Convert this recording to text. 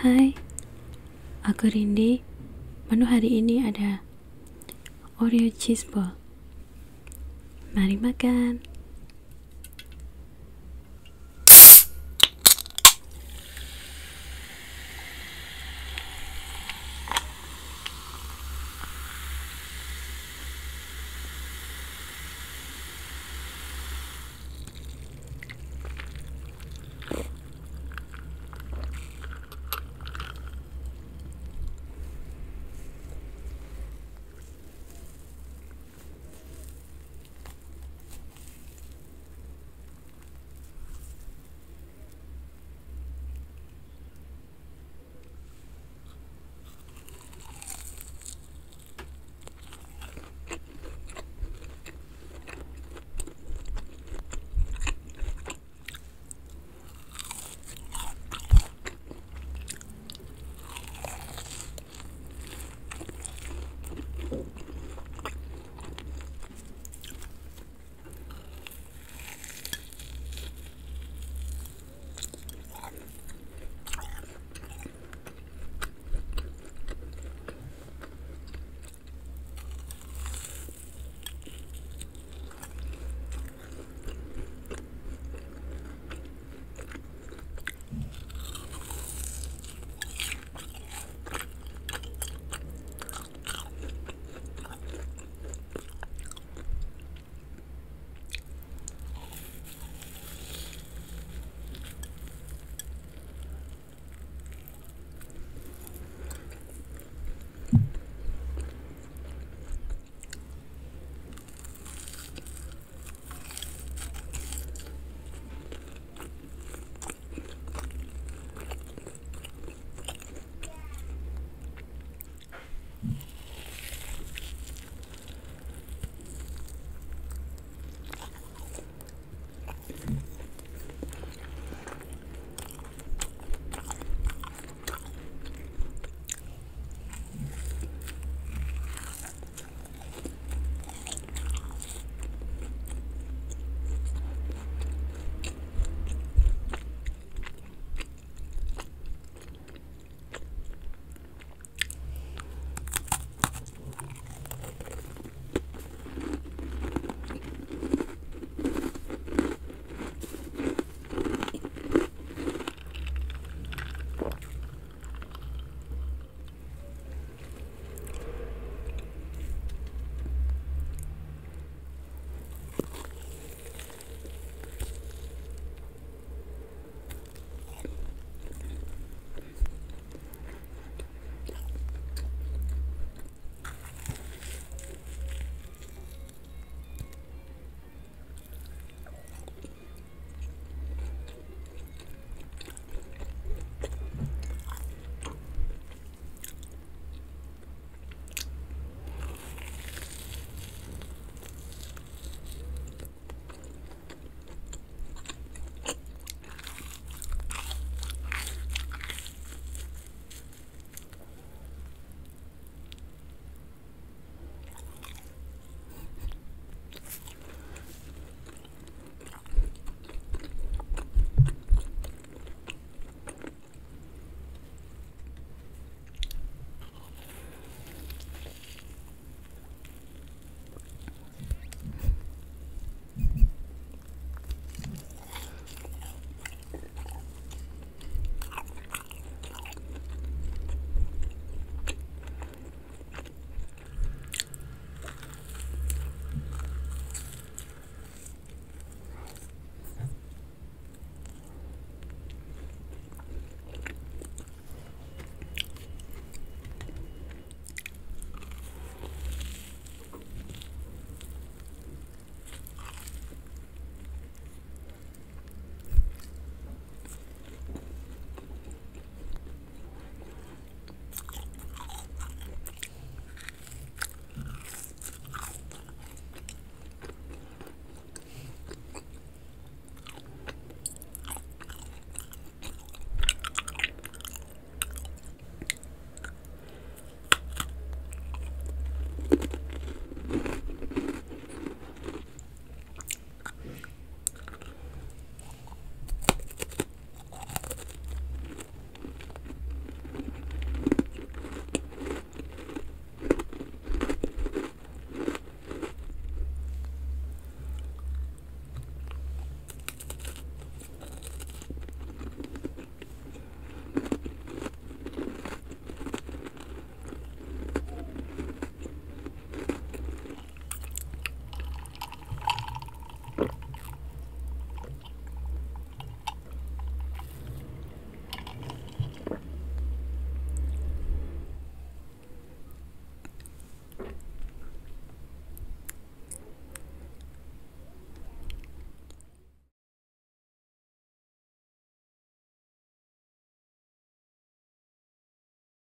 Hai, aku Rindi. Menu hari ini ada Oreo cheese ball. Mari makan.